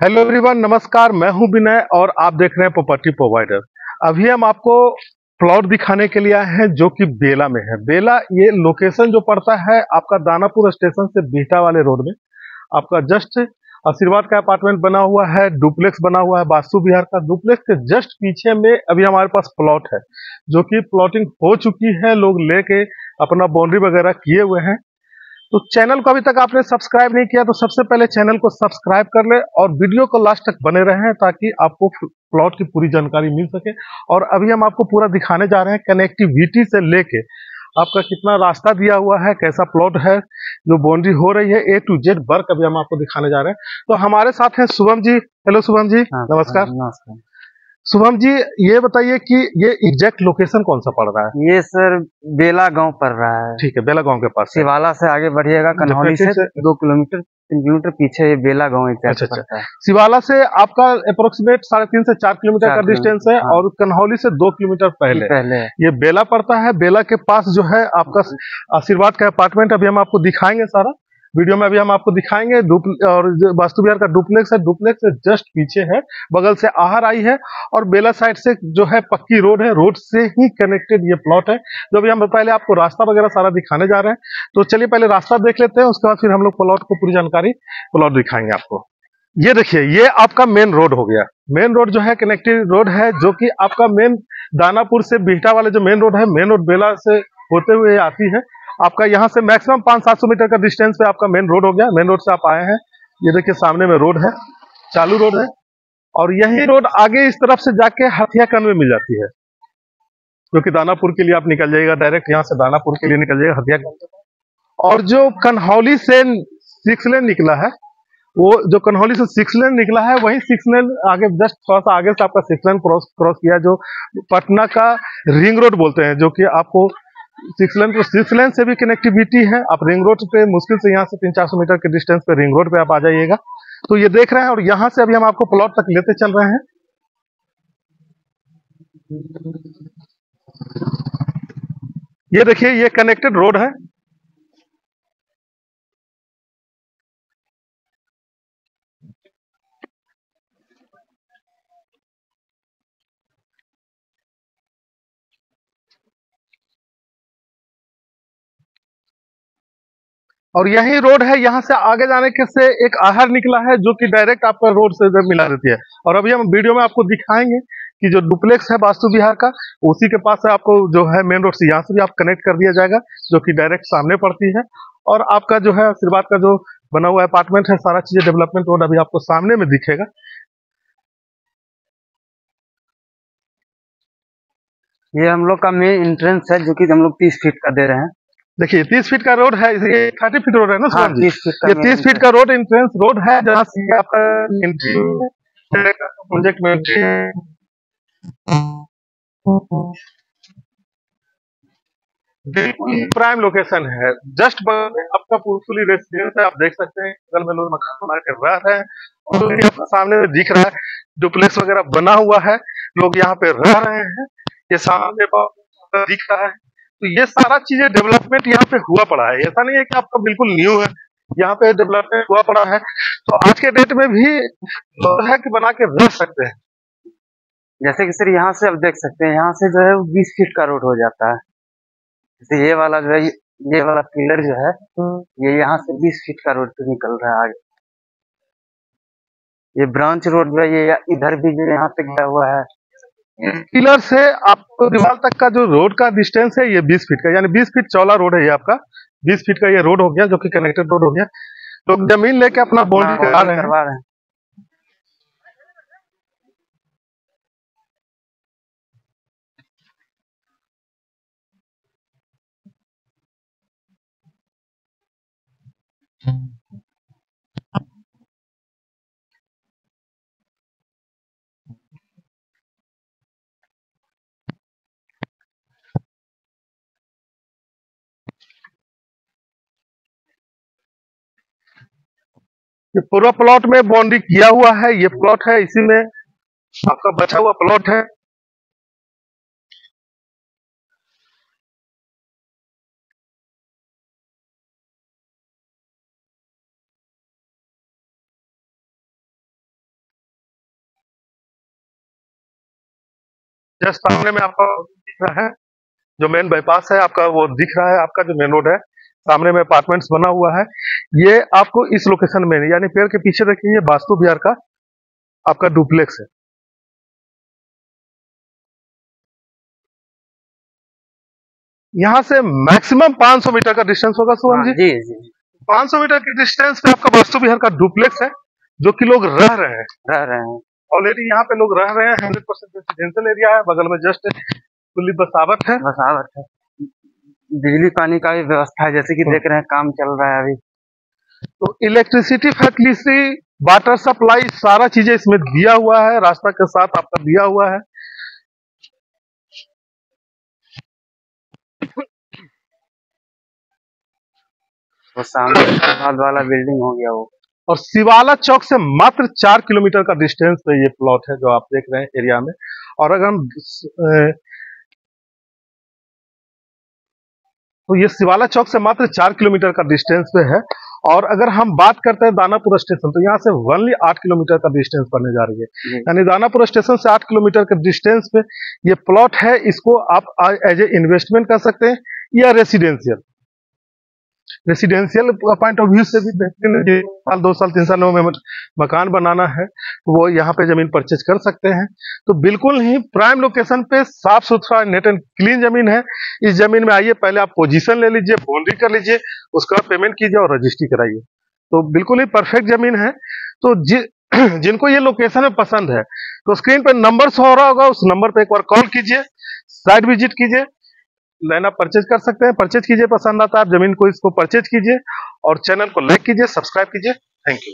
Hello everyone नमस्कार, मैं हूँ विनय और आप देख रहे हैं प्रॉपर्टी प्रोवाइडर अभी हम आपको प्लॉट दिखाने के लिए आए हैं जो कि बेला में है। बेला ये लोकेशन जो पड़ता है आपका दानापुर स्टेशन से बिहटा वाले रोड में। आपका जस्ट आशीर्वाद का अपार्टमेंट बना हुआ है डुप्लेक्स बना हुआ है, वास्तु विहार का डुप्लेक्स के जस्ट पीछे में अभी हमारे पास प्लॉट है, जो कि प्लॉटिंग हो चुकी है। लोग लेके अपना बाउंड्री वगैरह किए हुए हैं। तो चैनल को अभी तक आपने सब्सक्राइब नहीं किया तो सबसे पहले चैनल को सब्सक्राइब कर ले और वीडियो को लास्ट तक बने रहें ताकि आपको प्लॉट की पूरी जानकारी मिल सके। और अभी हम आपको पूरा दिखाने जा रहे हैं कनेक्टिविटी से लेके। आपका कितना रास्ता दिया हुआ है कैसा प्लॉट है जो बाउंड्री हो रही है ए टू जेड वर्क अभी हम आपको दिखाने जा रहे हैं। तो हमारे साथ हैं शुभम जी। हेलो शुभम जी। हाँ, नमस्कार। नमस्कार। शुभम जी ये बताइए कि ये एग्जैक्ट लोकेशन कौन सा पड़ रहा है? ये सर बेला गाँव पड़ रहा है। ठीक है बेला गाँव के पास है। शिवाला से आगे बढ़िएगा कन्हौली से से- दो किलोमीटर तीन किलोमीटर पीछे ये बेला गाँव एक अच्छा, अच्छा। पड़ता है। शिवाला से आपका अप्रोक्सीमेट साढ़े तीन से चार किलोमीटर का डिस्टेंस है हाँ। और कन्हौली से दो किलोमीटर पहले। पहले ये बेला पड़ता है बेला के पास जो है आपका आशीर्वाद का अपार्टमेंट अभी हम आपको दिखाएँगे सारा। वीडियो में अभी हम आपको दिखाएँगे और वास्तु विहार का डुप्लेक्स है, डुप्लेक्स से जस्ट पीछे है, बगल से आहर आई है, और बेला साइड से जो है पक्की रोड है, रोड से ही कनेक्टेड ये प्लॉट है, जो अभी हम पहले आपको रास्ता वगैरह सारा दिखाने जा रहे हैं। तो चलिए पहले रास्ता देख लेते हैं, उसके बाद फिर हम लोग प्लॉट को पूरी जानकारी प्लॉट दिखाएँगे आपको। ये देखिए, ये आपका मेन रोड हो गया। मेन रोड जो है कनेक्टिव रोड है, जो कि आपका मेन दानापुर से बिहटा वाले जो मेन रोड है मेन रोड बेला से होते हुए आती है। आपका यहाँ से मैक्सिमम पाँच सात सौ मीटर का डिस्टेंस पे आपका मेन रोड हो गया। मेन रोड से आप आए हैं। ये देखिए सामने में रोड है। चालू रोड है। और यही रोड आगे इस तरफ़ से जाके हथिया कन में मिल जाती है। क्योंकि दानापुर के लिए आप निकल जाइएगा डायरेक्ट यहाँ से दानापुर के लिए निकल जाइएगा हथिया कन और जो कन्हौली से सिक्स लेन निकला है, वो जो कन्हौली से सिक्स लेन निकला है, वही सिक्स लेन आगे जस्ट थोड़ा सा आगे से आपका सिक्स लेन क्रॉस क्रॉस किया जो पटना का रिंग रोड बोलते हैं, जो कि आपको सिक्स लेन तो सिक्स लेन से भी कनेक्टिविटी है। आप रिंग रोड पे मुश्किल से यहाँ से तीन चार सौ मीटर के डिस्टेंस पे रिंग रोड पे आप आ जाइएगा। तो ये देख रहे हैं और यहाँ से अभी हम आपको प्लॉट तक लेते चल रहे हैं। ये देखिए, ये कनेक्टेड रोड है। और यही रोड है, यहाँ से आगे जाने के से एक आहर निकला है, जो कि डायरेक्ट आपका रोड से मिला देती है। और अभी हम वीडियो में आपको दिखाएँगे कि जो डुप्लेक्स है वास्तु विहार का, उसी के पास से आपको जो है मेन रोड से यहाँ से भी आप कनेक्ट कर दिया जाएगा, जो कि डायरेक्ट सामने पड़ती है। और आपका जो है, आशीर्वाद का जो बना हुआ अपार्टमेंट है, सारा चीज़ें डेवलपमेंट रोड अभी आपको सामने में दिखेगा। ये हम लोग का मेन एंट्रेंस है, जो कि हम लोग तीस फीट का दे रहे हैं। देखिए तीस फीट का रोड है ये थर्टी फीट रोड है ना हाँ जी? तीस फीट ये तीस फीट का रोड एंट्रेंस रोड है जहाँ से आपका प्रोजेक्ट में बिल्कुल प्राइम लोकेशन है। जस्ट बगल में आपका पुरसुली रेसिडेंस है आप देख सकते हैं बगल में लोग मकान बना कर रह रहे हैं। और आपका सामने में दिख रहा है डुप्लेक्स वगैरह बना हुआ है लोग यहाँ पे रह रहे हैं। ये सामने दिख रहा है। तो ये सारा चीज़ें डेवलपमेंट यहाँ पे हुआ पड़ा है। ऐसा नहीं है कि आपका बिल्कुल न्यू है, यहाँ पे डेवलपमेंट हुआ पड़ा है। तो आज के डेट में भी है कि बना के रह सकते हैं। जैसे कि सर यहाँ से आप देख सकते हैं, यहाँ से जो है बीस फीट का रोड हो जाता है। जैसे ये वाला जो है, ये वाला पिलर जो है, ये यहाँ से बीस फीट का रोड पे निकल रहा है आगे। ये ब्रांच रोड जो है, ये इधर भी जो यहाँ से गया हुआ है। पिलर से आपको दीवार तक का जो रोड का डिस्टेंस है ये 20 फीट का यानी 20 फीट चौला रोड है ये आपका। 20 फीट का ये रोड हो गया जो कि कनेक्टेड रोड हो गया। लोग ज़मीन लेके अपना बाउंड्री हैं। करवा रहे हैं। कि पूरा प्लॉट में बाउंड्री किया हुआ है, ये प्लॉट है, इसी में आपका बचा हुआ प्लॉट है। जस्ट सामने में आपका दिख रहा है, जो मेन बाईपास है, आपका वो दिख रहा है, आपका जो मेन रोड है। सामने में अपार्टमेंट्स बना हुआ है। ये आपको इस लोकेशन में यानी पेड़ के पीछे देखिए ये वास्तु बिहार का आपका डुप्लेक्स है। यहाँ से मैक्सिमम 500 मीटर का डिस्टेंस होगा सोहन हाँ, जी जी जी। 500 मीटर के डिस्टेंस पे आपका वास्तु विहार का डुप्लेक्स है जो कि लोग रह रहे हैं। रह रहे हैं। ऑलरेडी यहाँ पे लोग रह रहे हैं हंड्रेड परसेंट रेसिडेंशियल एरिया है बगल में जस्ट खुली बसावट है। बसावट है। बिजली पानी का भी व्यवस्था है जैसे कि हम्म। देख रहे हैं काम चल रहा है अभी। तो इलेक्ट्रिसिटी फैसिलिटी वाटर सप्लाई सारा चीज़ें इसमें दिया हुआ है रास्ता के साथ आपका दिया हुआ है। वो सामने वाला बिल्डिंग हो गया वो। और शिवाला चौक से मात्र चार किलोमीटर का डिस्टेंस पे ये प्लॉट है जो आप देख रहे हैं एरिया में। और अगर हम तो ये शिवाला चौक से मात्र चार किलोमीटर का डिस्टेंस पे है। और अगर हम बात करते हैं दानापुर स्टेशन तो यहाँ से वनली आठ किलोमीटर का डिस्टेंस पड़ने जा रही है। यानी दानापुर स्टेशन से आठ किलोमीटर के डिस्टेंस पे ये प्लॉट है इसको आप एज ए इन्वेस्टमेंट कर सकते हैं या residential residential point of view से भी बेहतरीन। साल दो साल तीन साल में मक- मकान बनाना है तो वो यहाँ पे ज़मीन परचेज कर सकते हैं। तो बिल्कुल ही प्राइम लोकेशन पे साफ़ सुथरा नेट एंड क्लीन ज़मीन है। इस ज़मीन में आइए पहले आप पोजीशन ले लीजिए बाउंड्री कर लीजिए उसका पेमेंट कीजिए और रजिस्ट्री कराइए। तो बिल्कुल ही परफेक्ट ज़मीन है। तो जि, जिनको ये लोकेशन में पसंद है तो स्क्रीन पर नंबर शो हो रहा होगा उस नंबर पर एक बार कॉल कीजिए साइट विज़िट कीजिए आप परचेज कर सकते हैं। परचेज कीजिए, पसंद आता है, आप ज़मीन को इसको परचेज कीजिए और चैनल को लाइक कीजिए सब्सक्राइब कीजिए। Thank you